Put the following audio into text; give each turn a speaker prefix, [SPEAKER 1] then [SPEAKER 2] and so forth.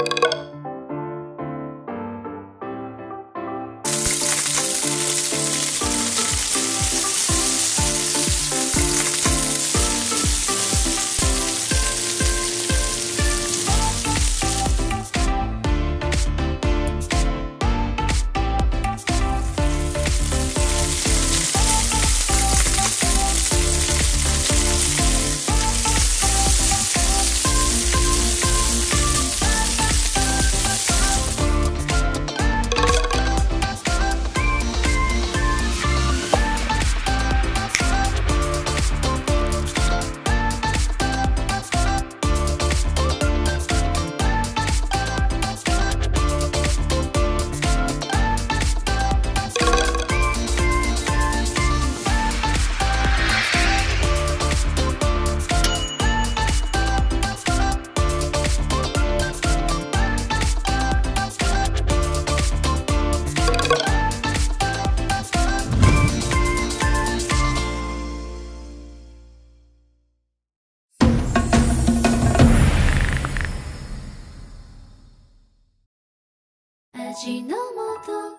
[SPEAKER 1] Música のもと